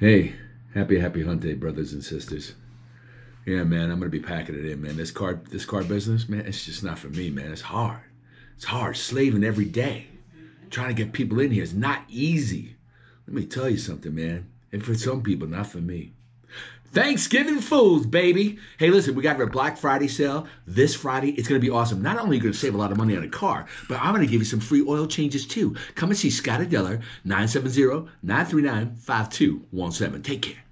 Hey, happy happy hump day, brothers and sisters. Yeah, man, I'm gonna be packing it in, man. This car, this car business, man, it's just not for me, man. It's hard. It's hard, slaving every day. Trying to get people in here is not easy. Let me tell you something, man. And for some people, not for me. Thanksgiving fools, baby. Hey, listen, we got our Black Friday sale this Friday. It's going to be awesome. Not only are you going to save a lot of money on a car, but I'm going to give you some free oil changes too. Come and see Scott Adeler, 970 939 5217. Take care.